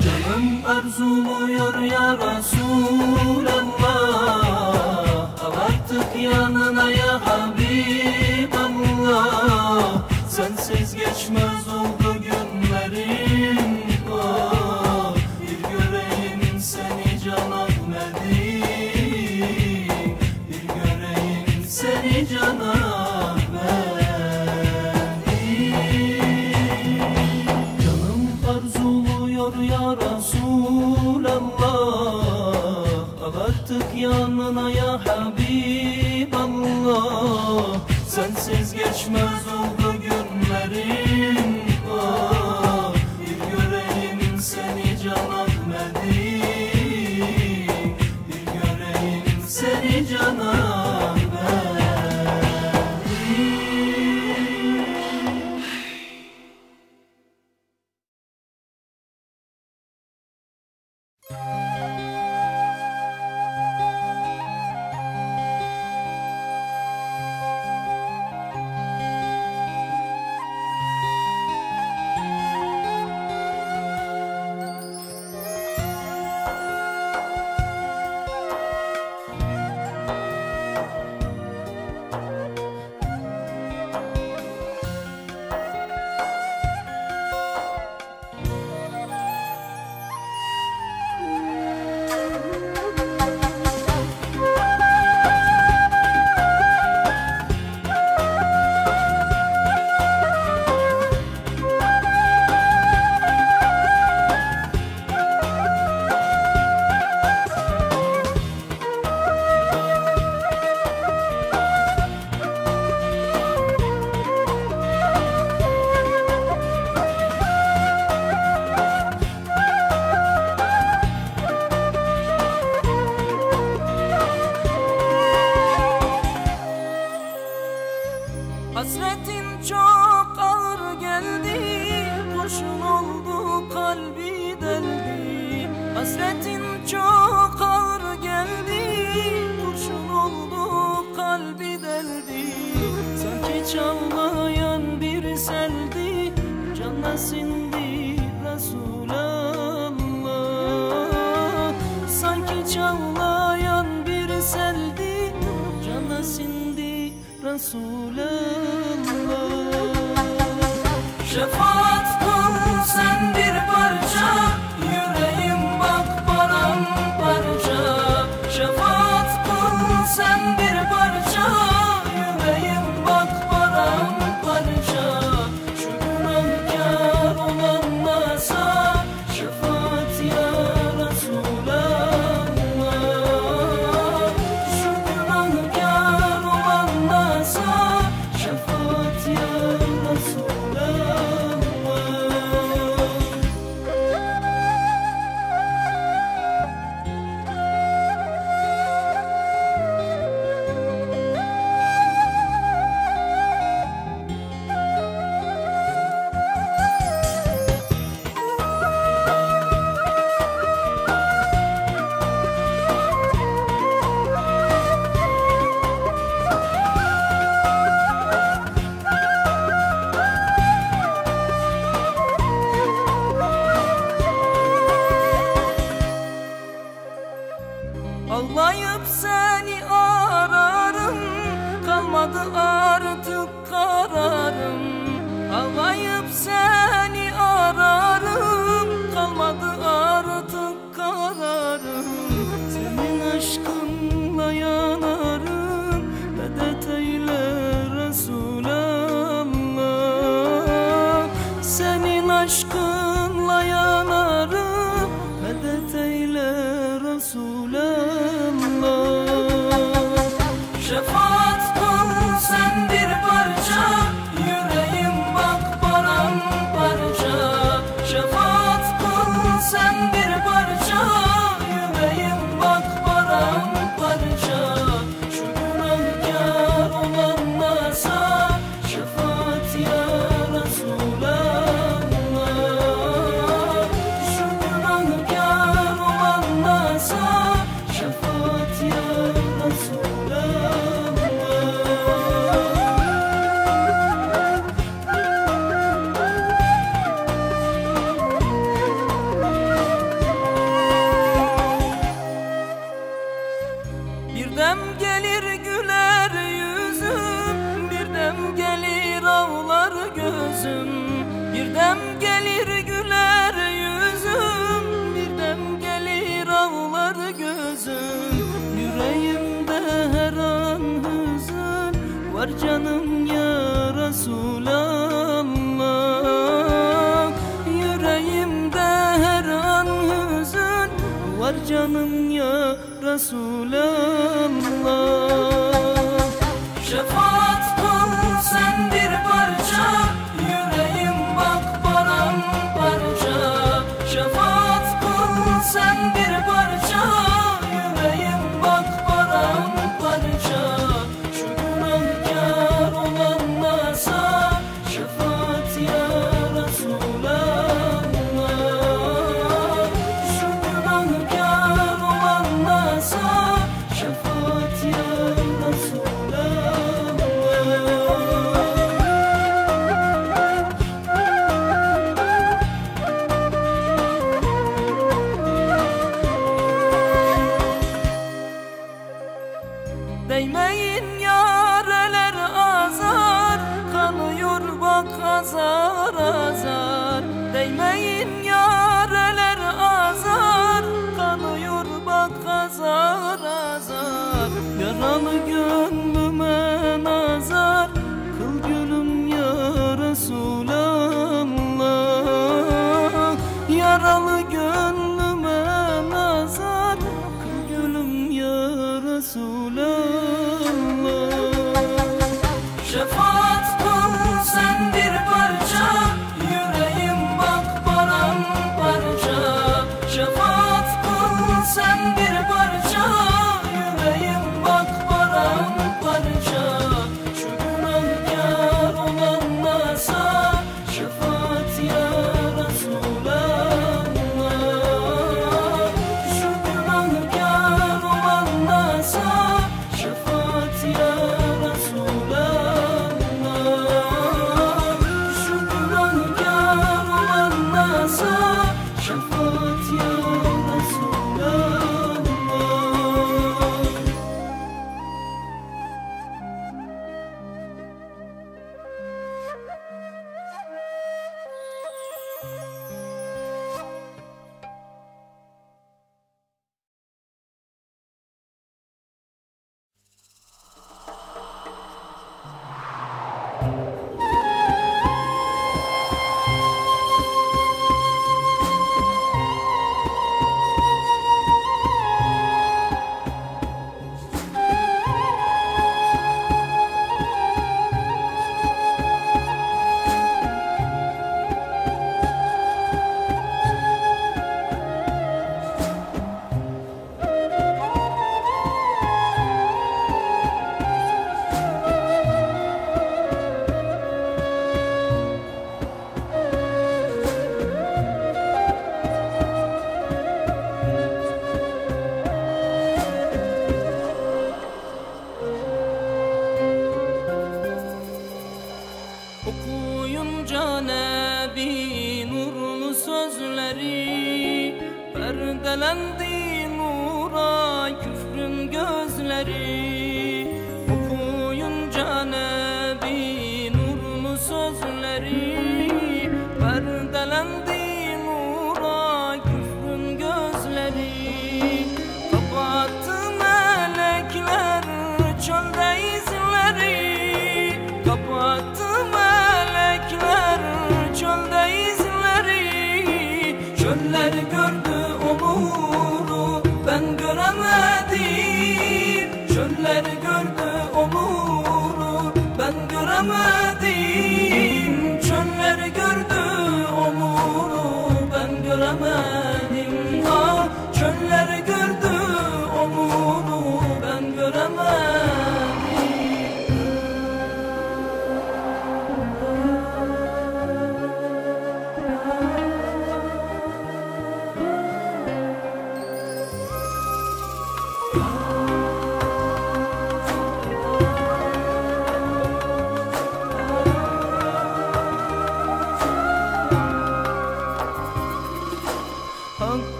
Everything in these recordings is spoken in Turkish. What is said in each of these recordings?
Canım arzuluyor ya Resulallah. yanına ya Habiballah. Sensiz geçmez oldu günlerim Ağlayıp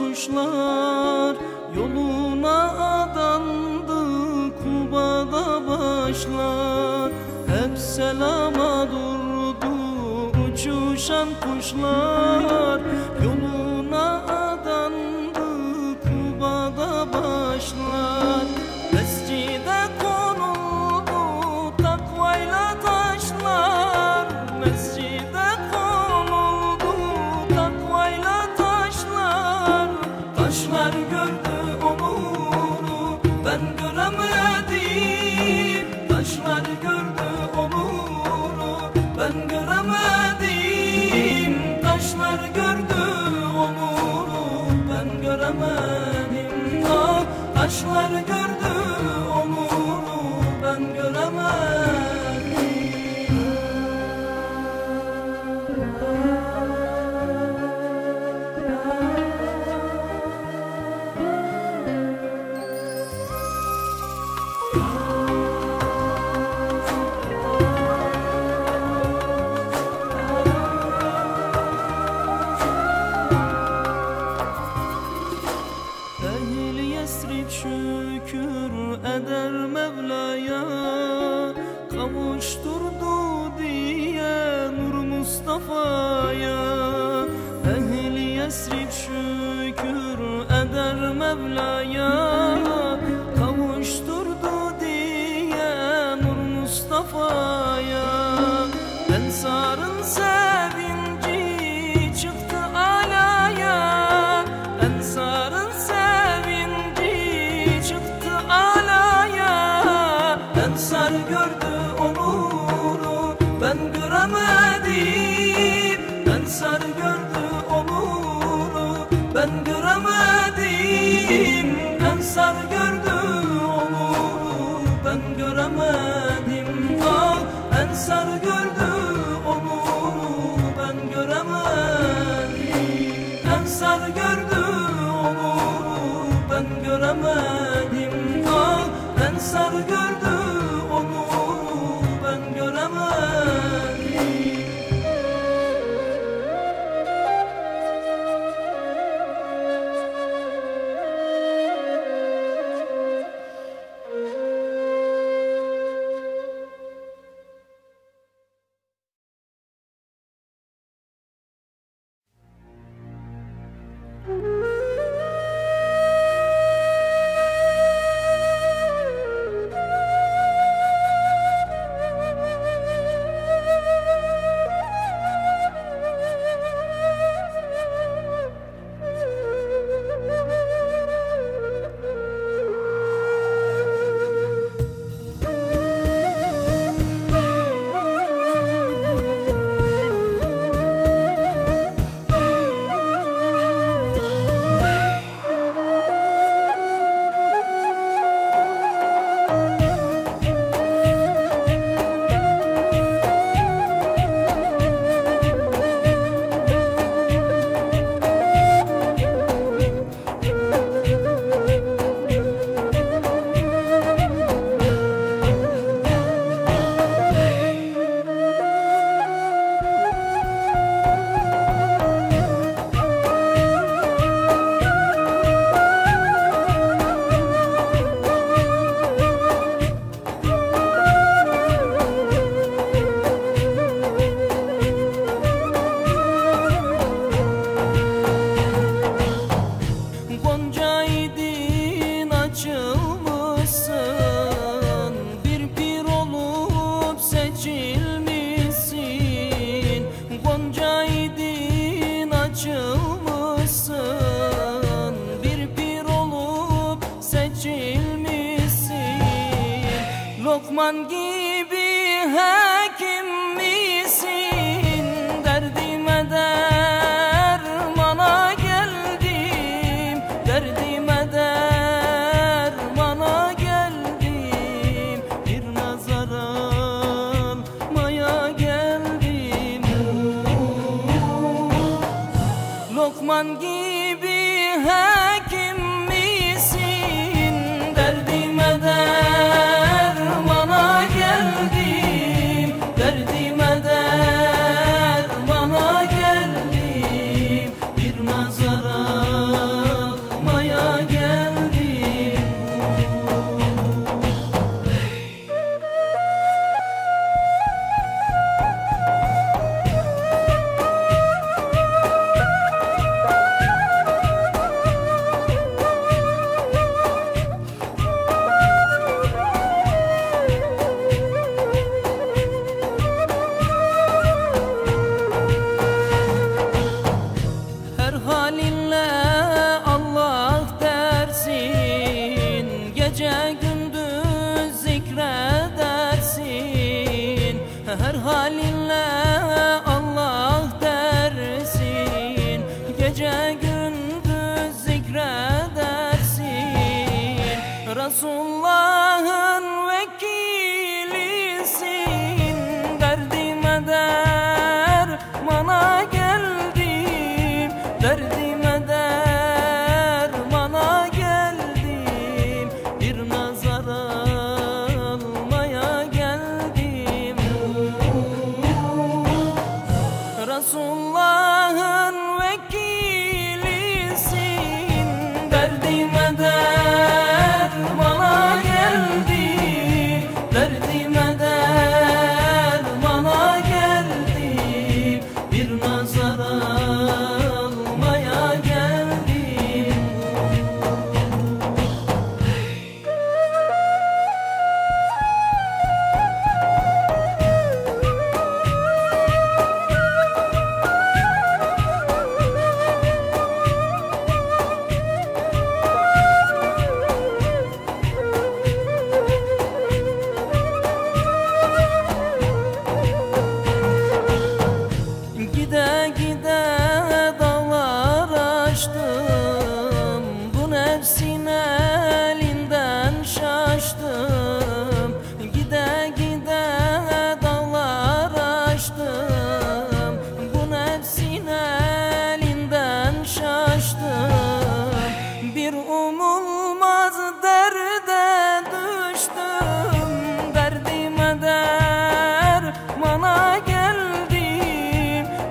kuşlar Yoluna adandı Kuba'da başlar. Hep selama durdu uçuşan kuşlar. one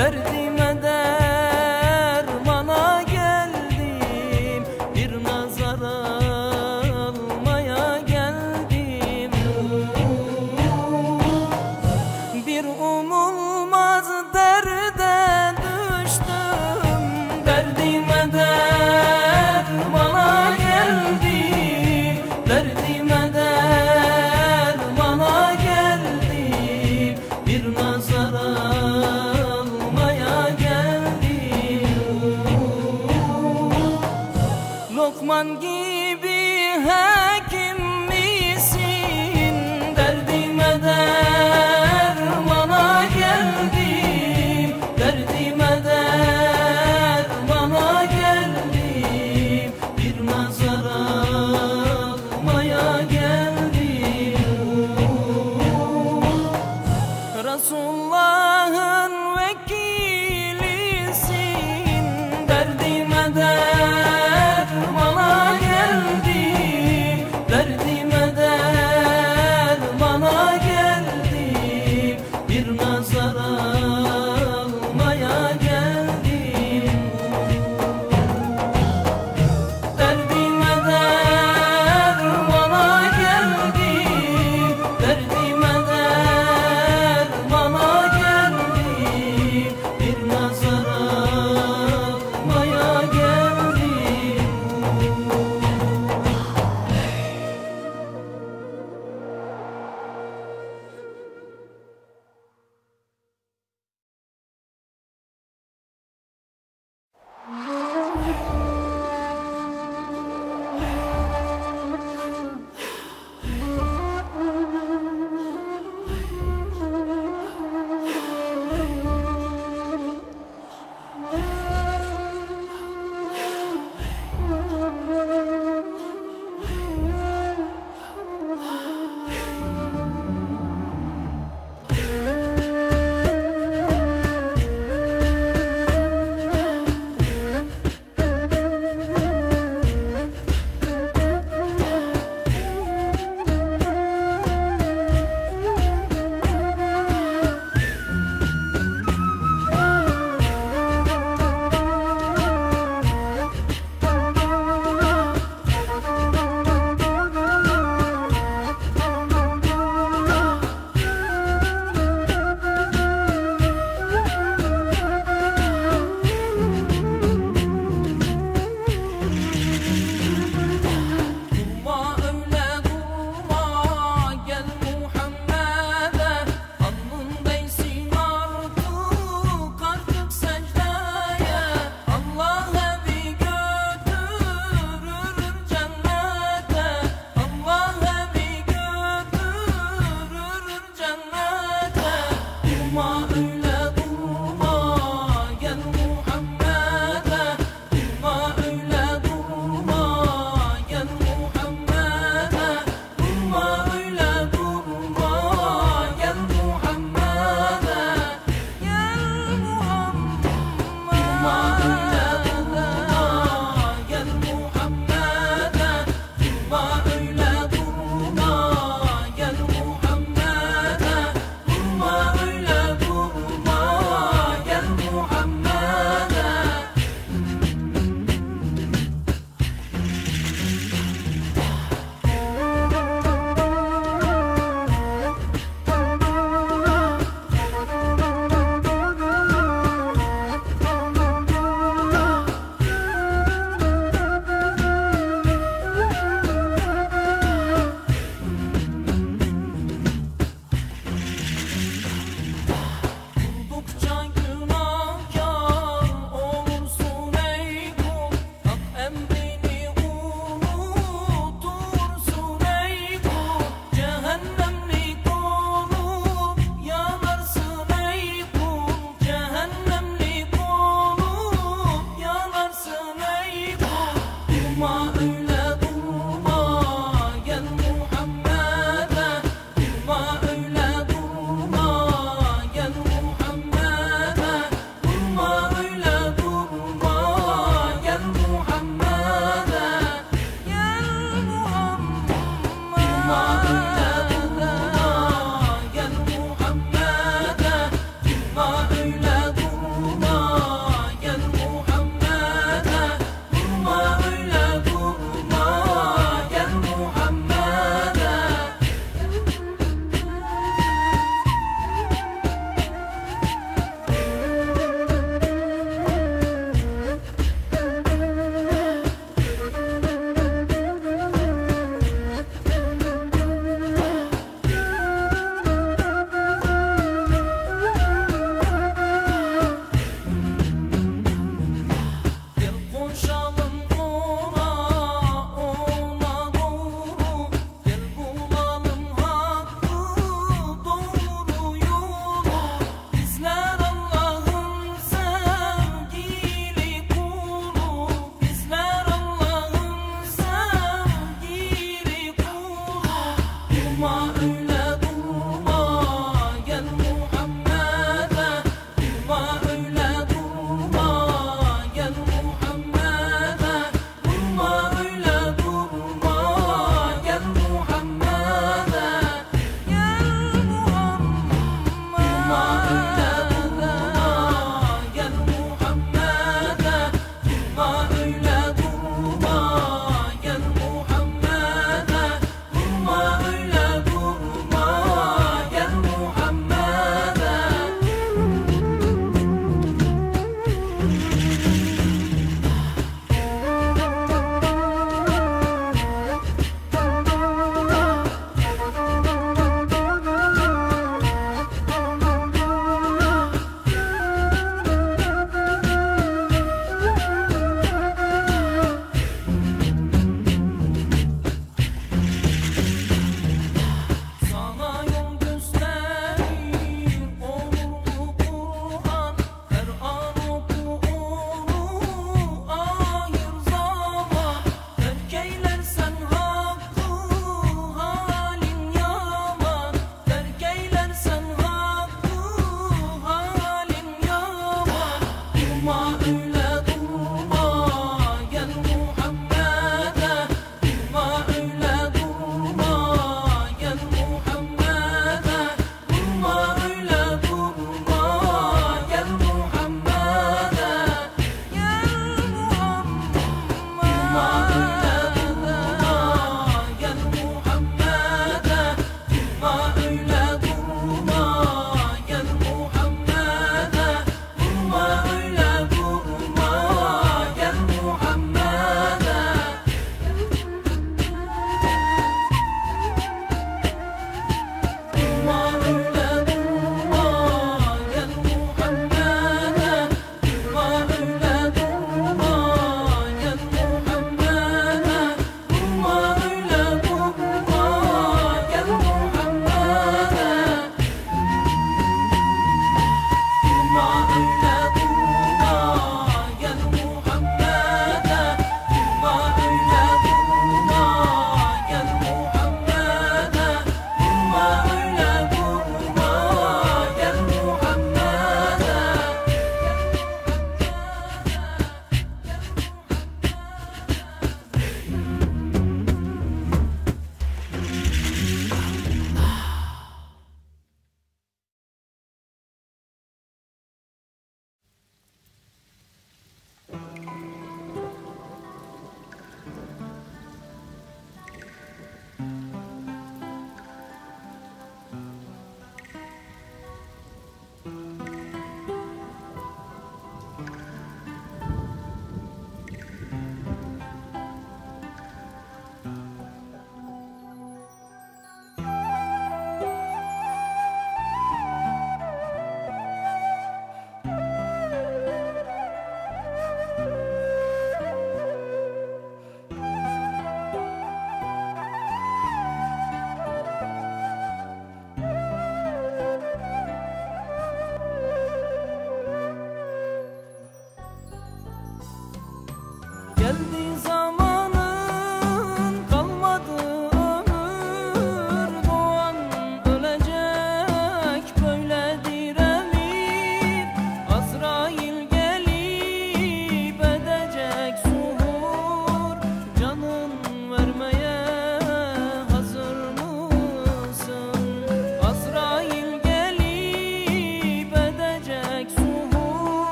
दर्द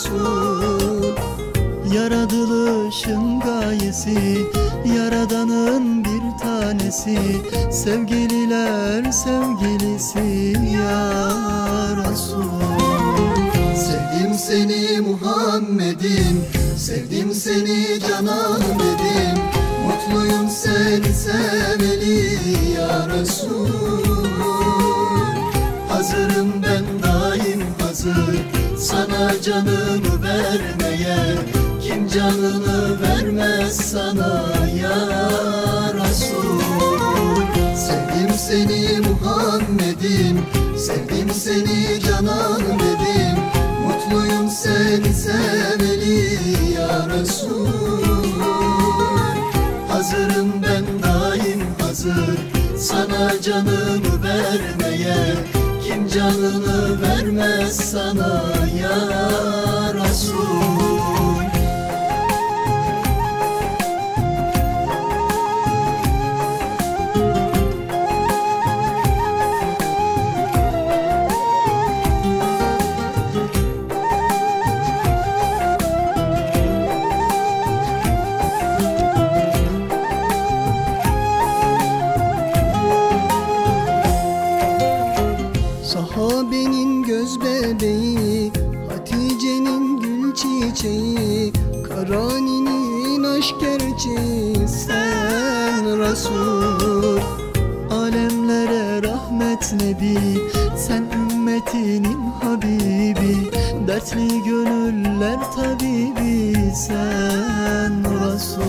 Resul. Yaratılışın gayesi, yaradanın bir tanesi, sevgililer sevgilisi ya Resul. Sevdim seni Muhammed'im Sevdim seni cananım dedim Mutluyum seni seveli ya Resul Hazırım ben daim hazır Sana canımı vermeye Kim canını vermez sana ya Resul Sevdim seni Muhammed'im Sevdim seni cananım dedim Mutluyum seni seveli ya Resul Hazırım ben daim hazır Sana canımı vermeye Kim canını vermez sana ya Resul rahmet nebi Sen ümmetinin habibi Dertli gönüller tabibi. Sen Resul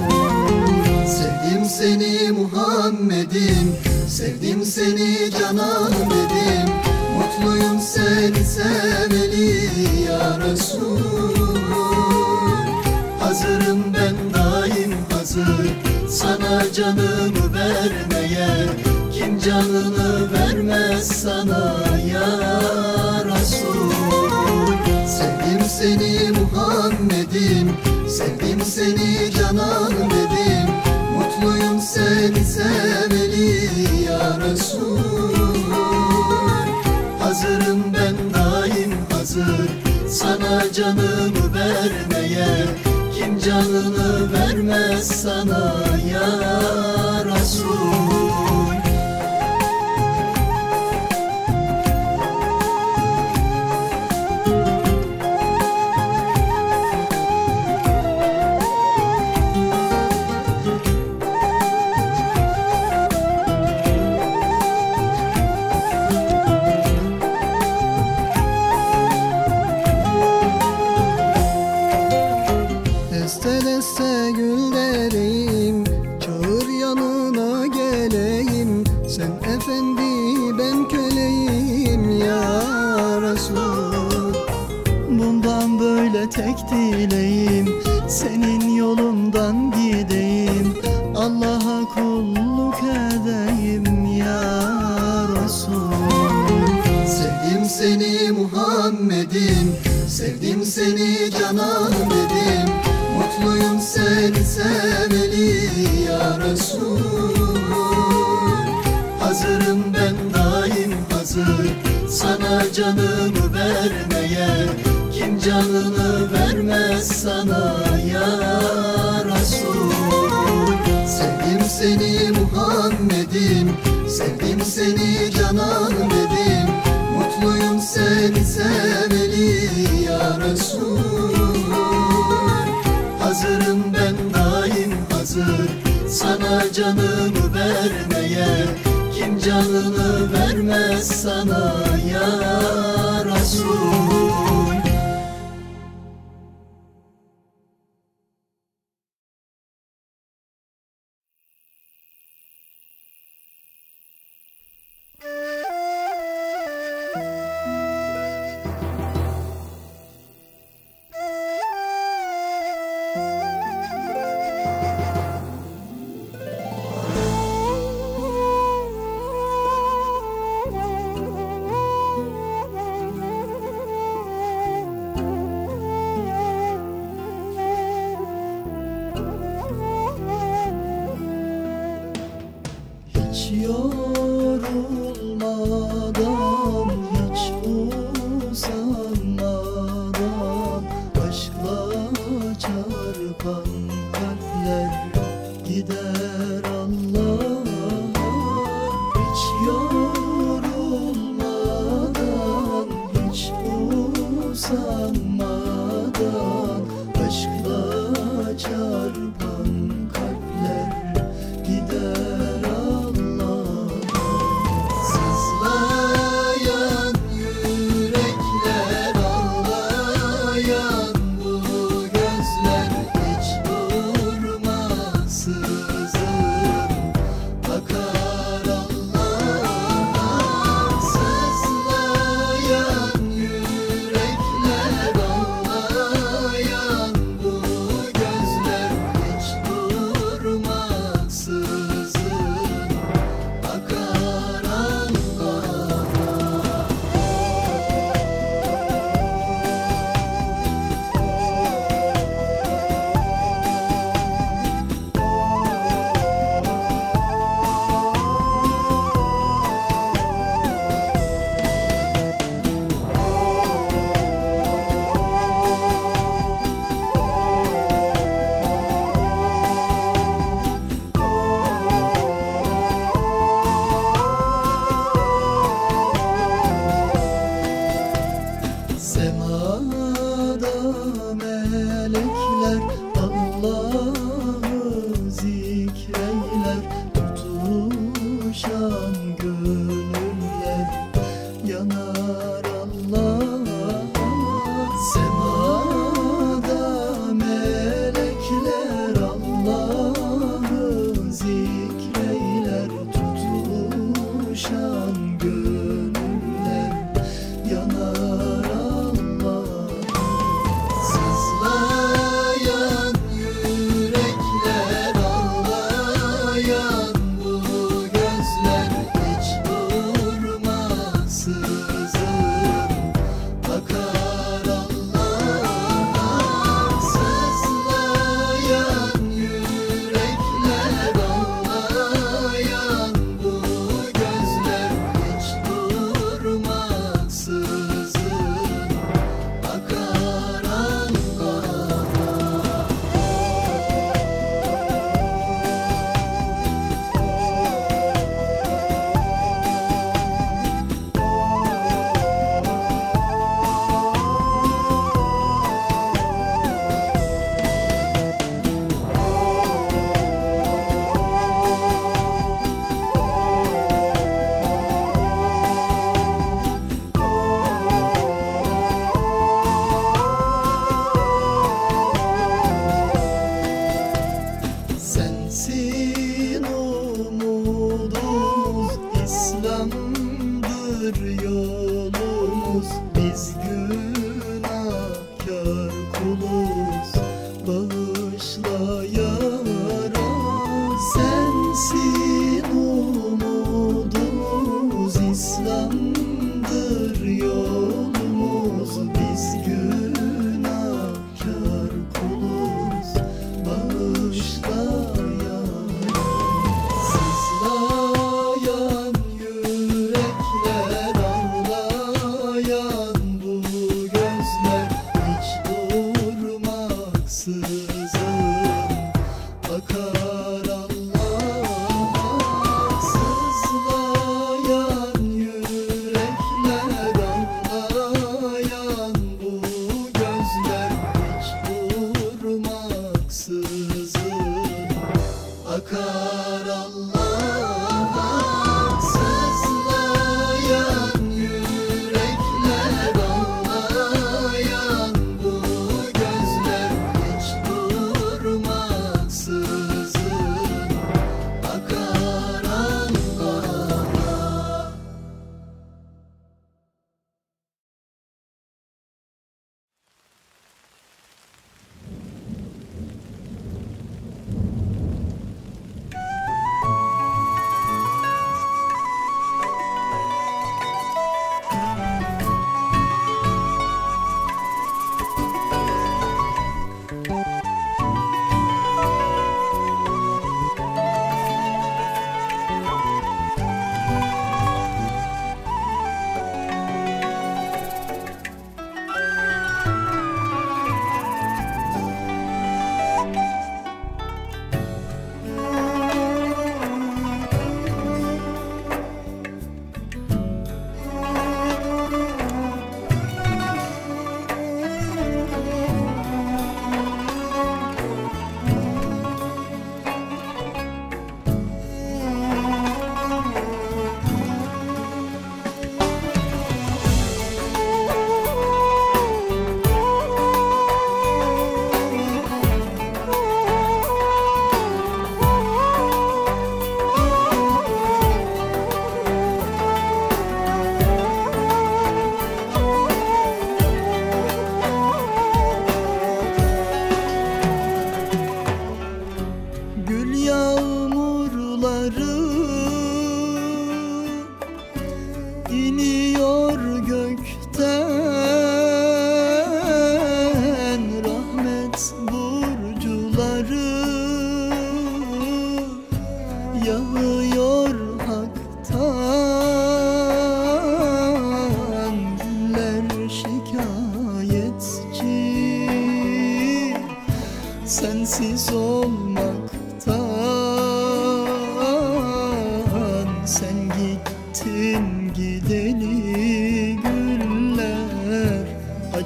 Sevdim seni Muhammed'im Sevdim seni cananım. Dedim Mutluyum seni seveli ya Resul Hazırım ben daim hazır Sana canımı vermeye Kim canını gelmez sana ya Resul. Sevdim seni Muhammed'im Sevdim seni canan dedim. Mutluyum seni seveli ya Resul. Hazırım ben daim hazır Sana canımı vermeye. Kim canını vermez sana ya Resul. yetmez sana ya Resul Sevdim seni Muhammed'im Sevdim seni canan dedim. Mutluyum seni seveli ya Resul Hazırım ben daim hazır Sana canımı vermeye. Kim canını vermez sana ya Resul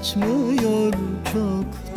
açmıyor çoktan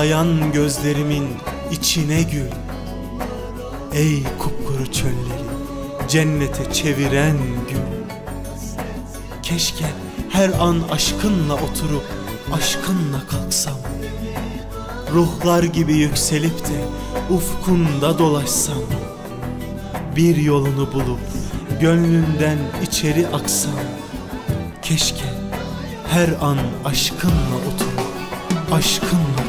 Parlayan gözlerimin içine gül. Ey kupkuru çölleri cennete çeviren gül. Keşke her an aşkınla oturup aşkınla kalksam. Ruhlar gibi yükselip de ufkunda dolaşsam. Bir yolunu bulup gönlünden içeri aksam. Keşke her an aşkınla oturup aşkınla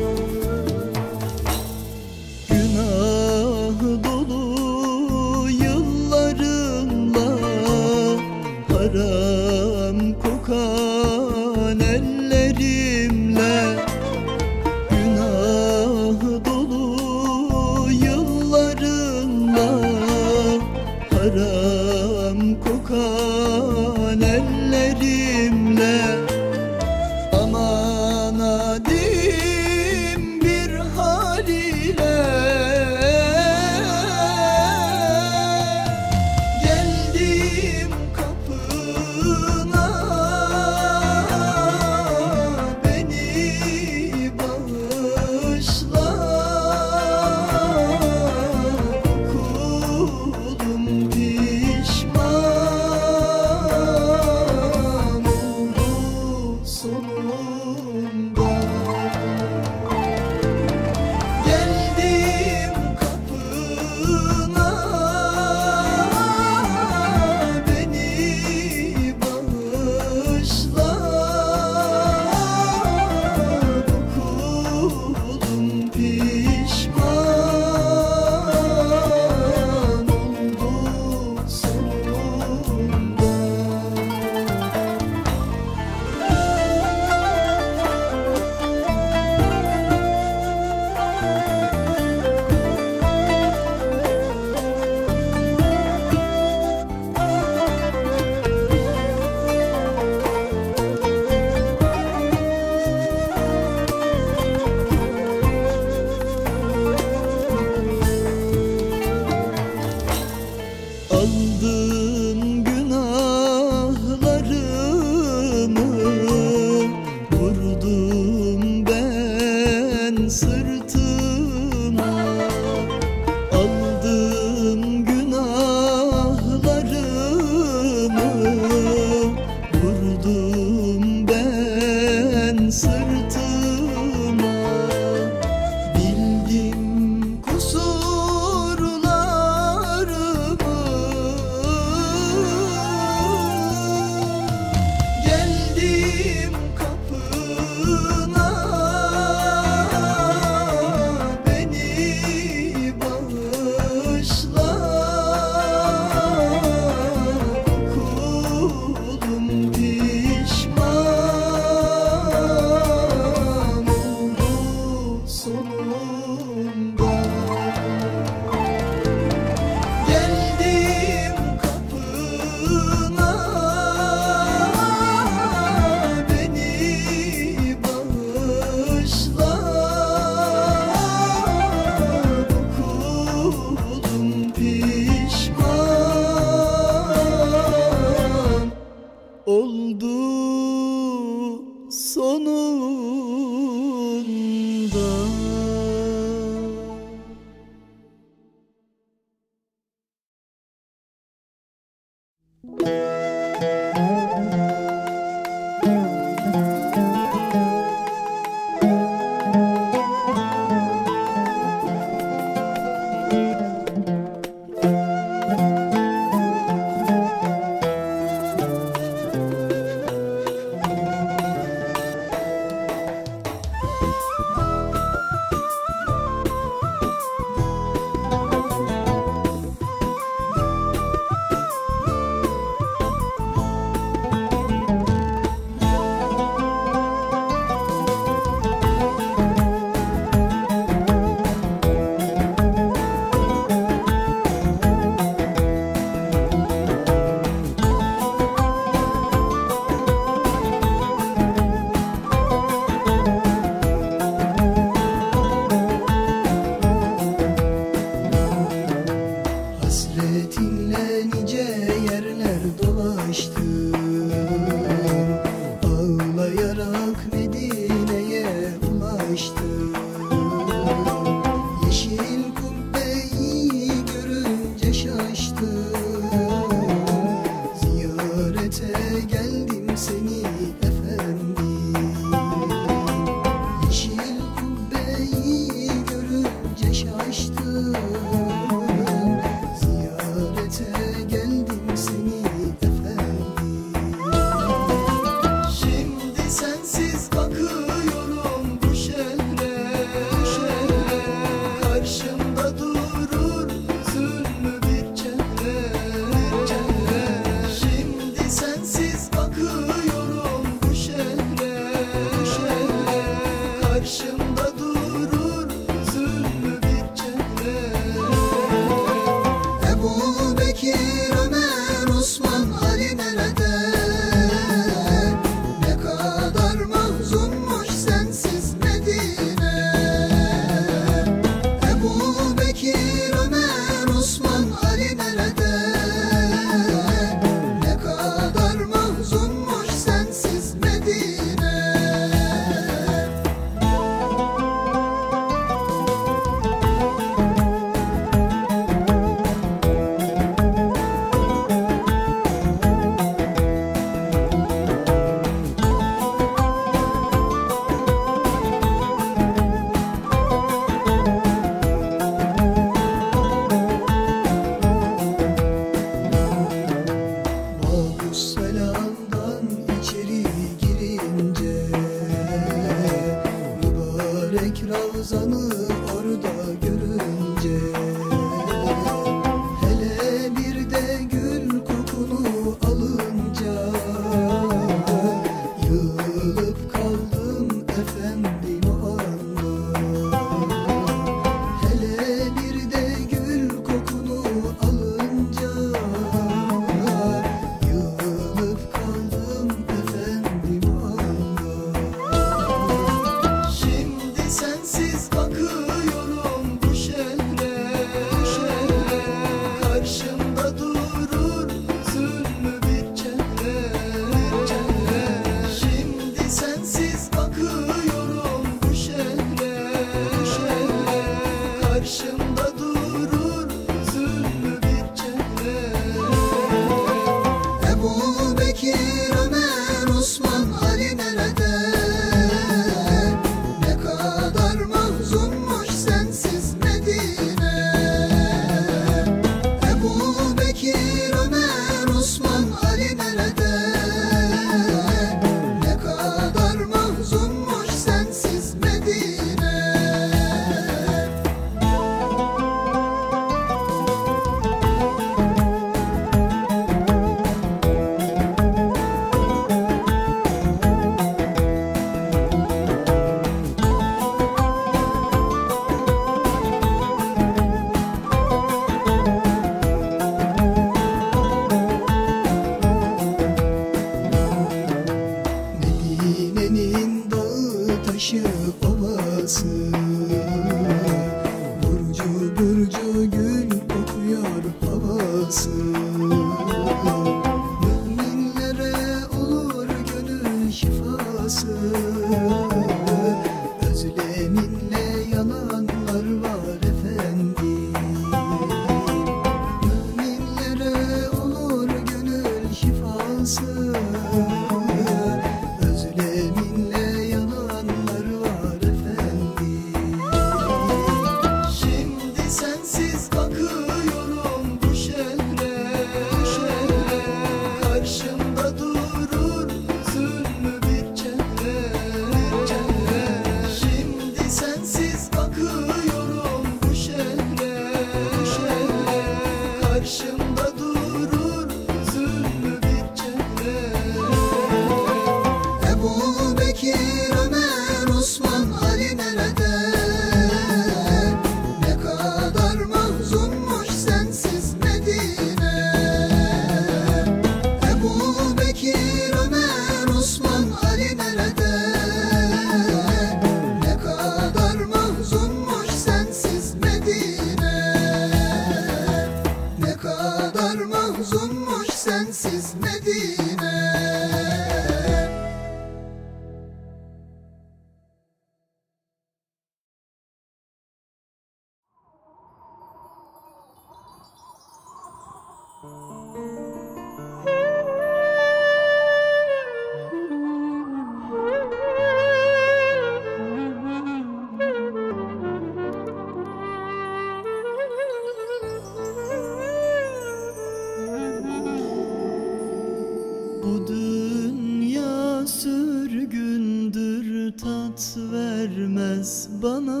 gündür tat vermez bana.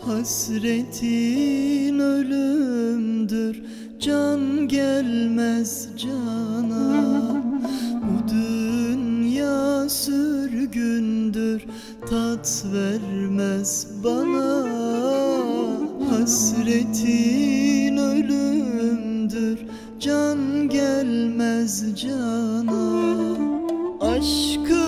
Hasretin ölümdür can gelmez cana. Bu dünya sürgündür tat vermez bana. Hasretin ölümdür can gelmez cana aşkı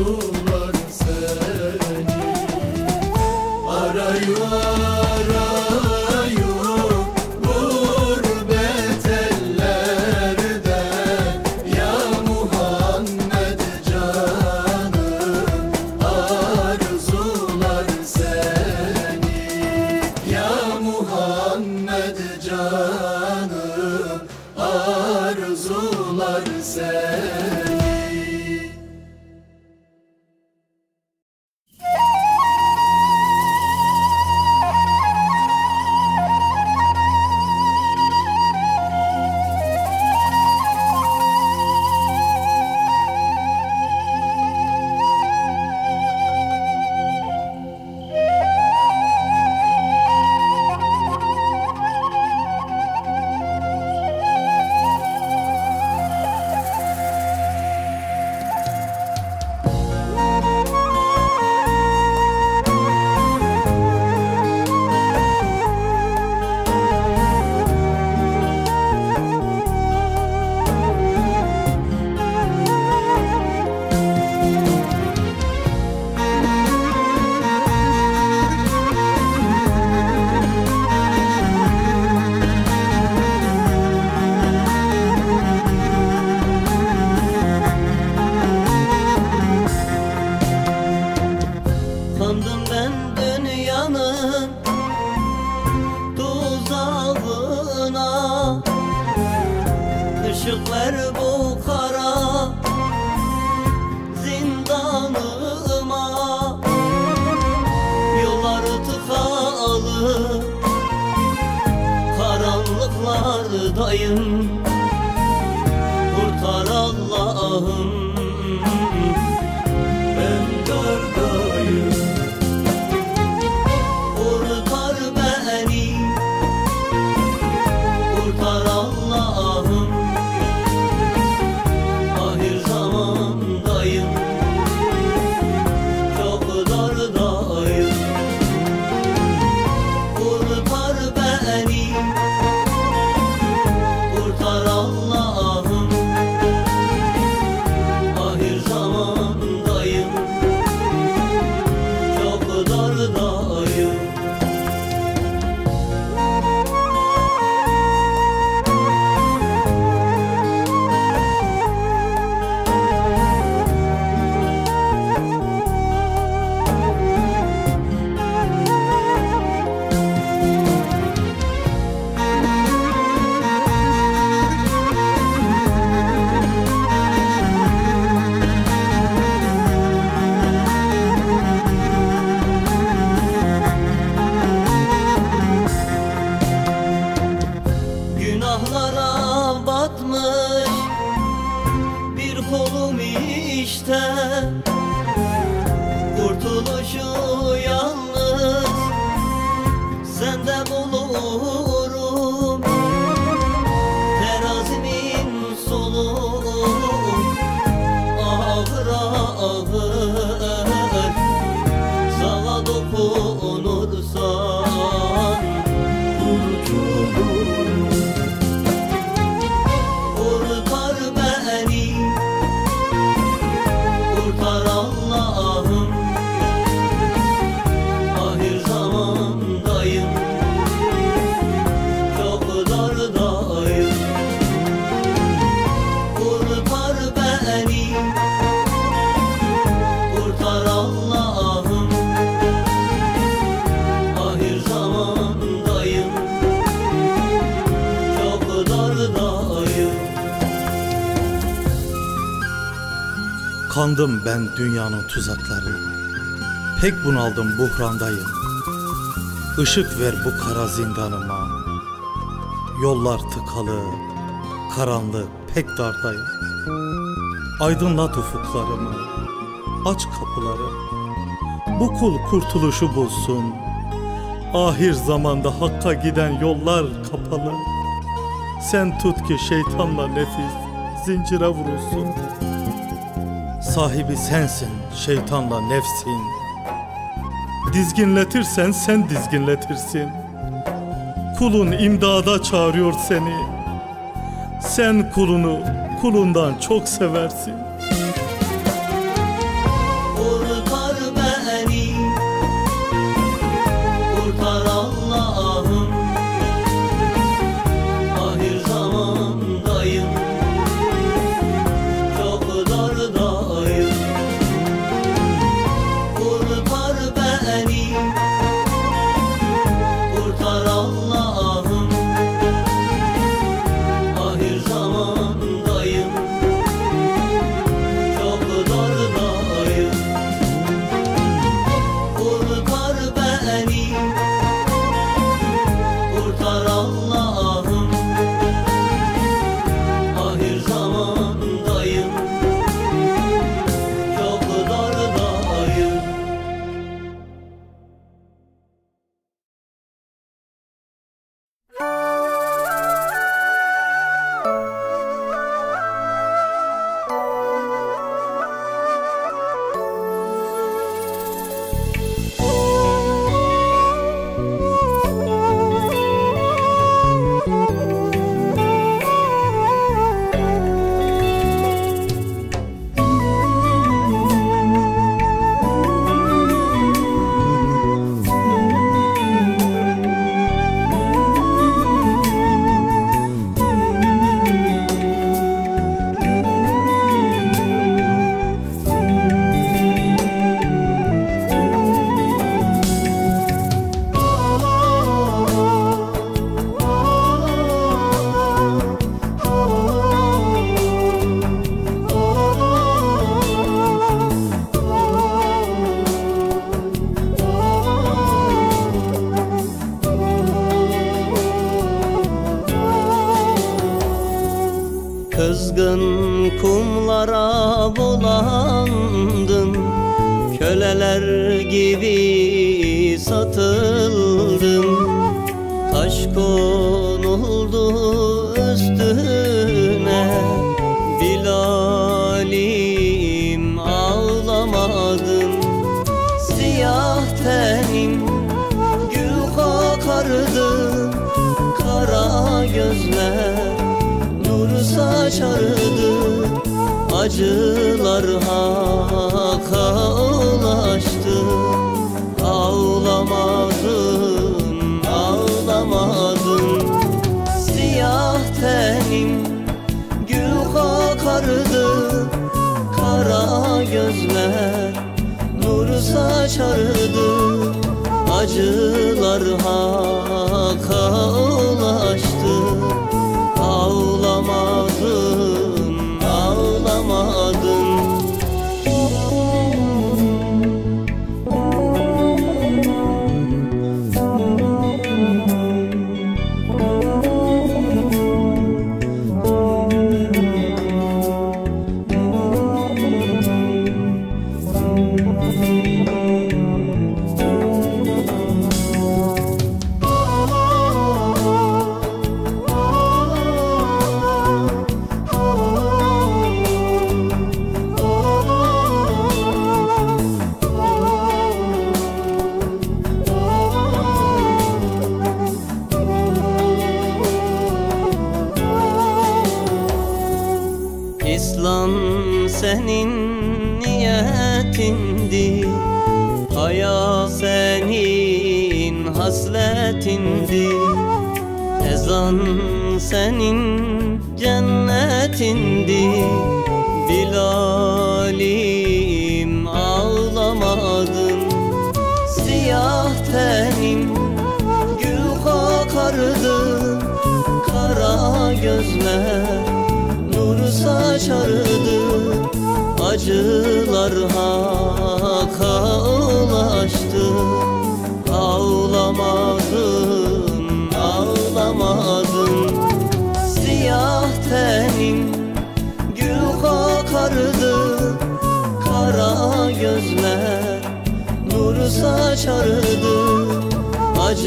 Ooh. Kandım ben dünyanın tuzaklarına Pek bunaldım buhrandayım. Işık ver bu kara zindanıma. Yollar tıkalı Karanlık pek dardayım. Aydınlat ufuklarımı Aç kapıları. Bu kul kurtuluşu bulsun. Ahir zamanda hakka giden yollar kapalı. Sen tut ki şeytanla nefis zincire vurulsun Sahibi sensin, şeytanla nefsin. Dizginletirsen sen dizginletirsin. Kulun imdada çağırıyor seni. Sen kulunu kulundan çok seversin. Gözler nur saçardı Acılar haka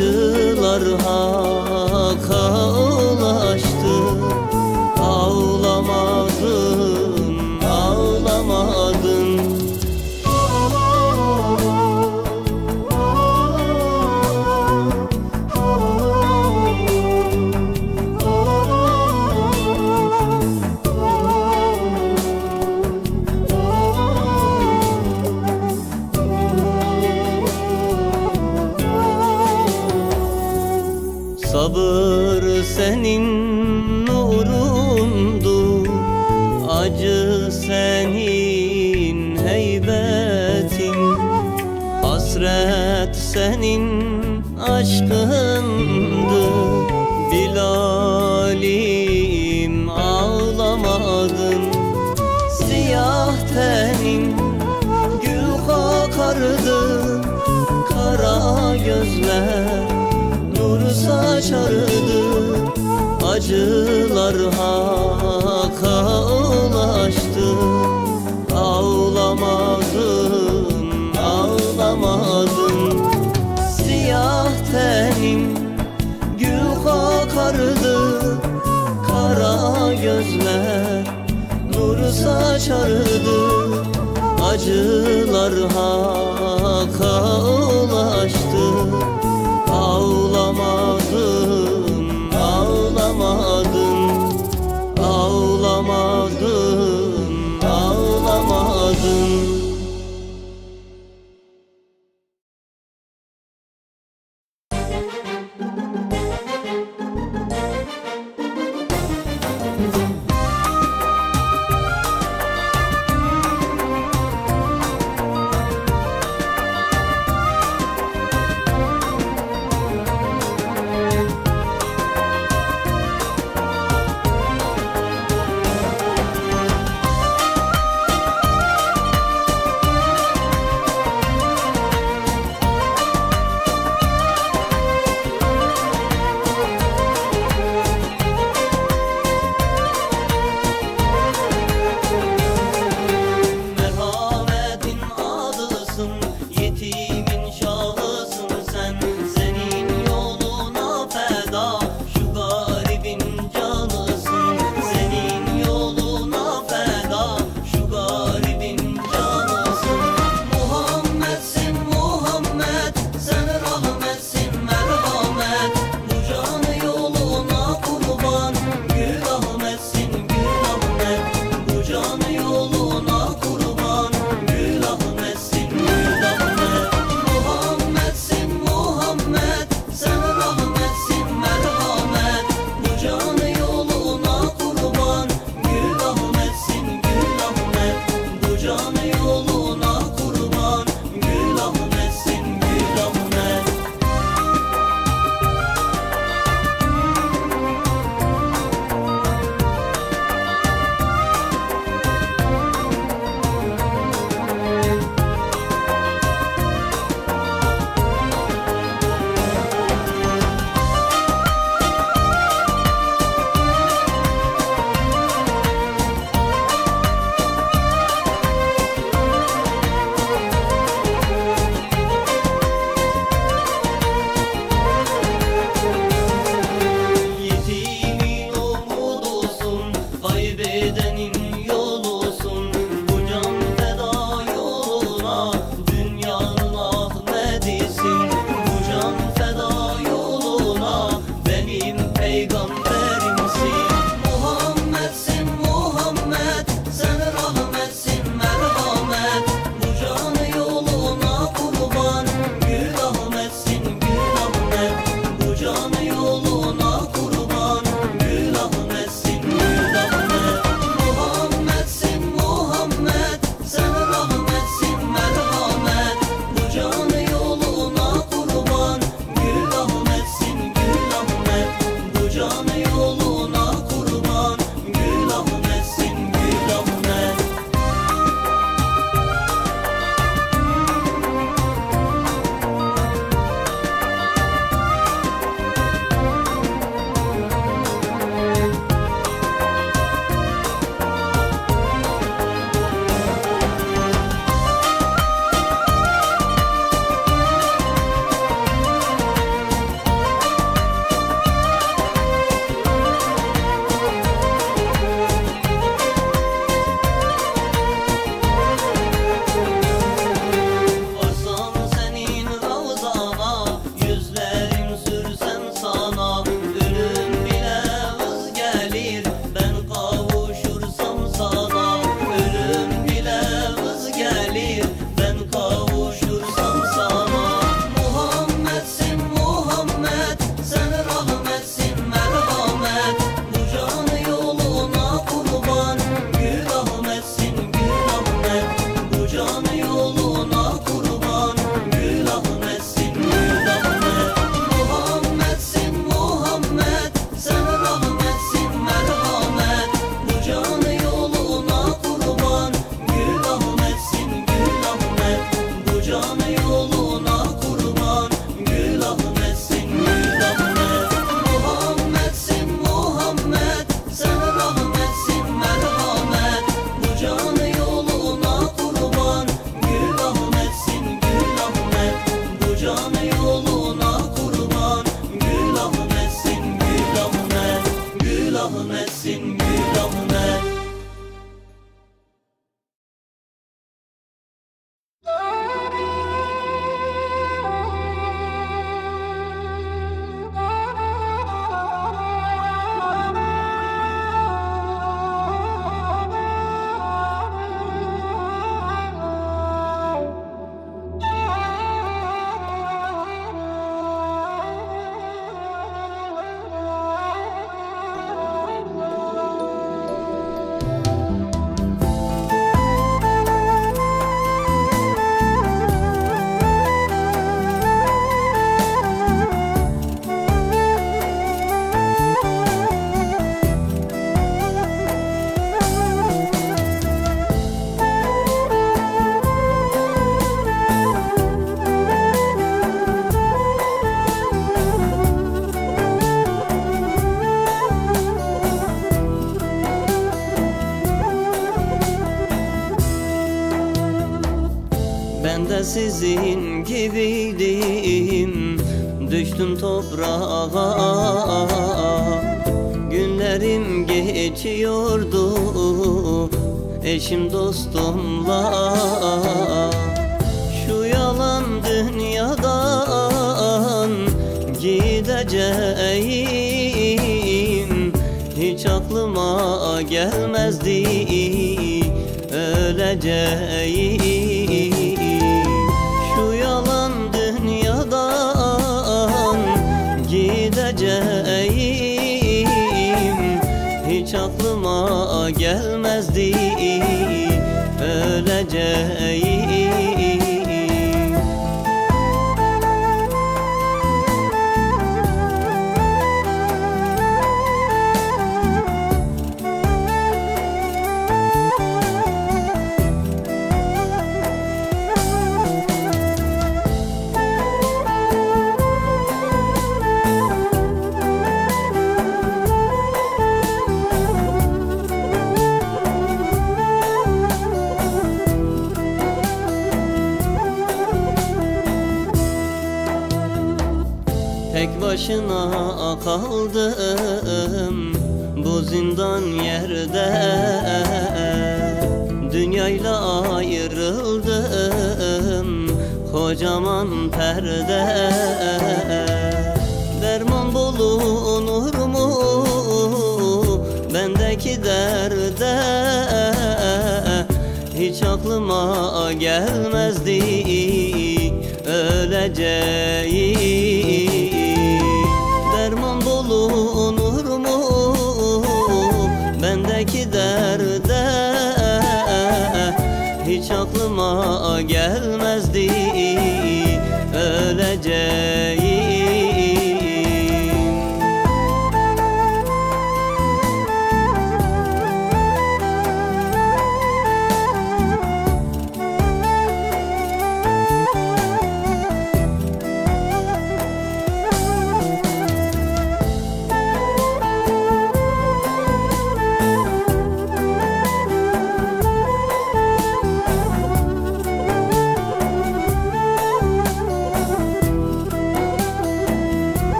Acılar Acılar haka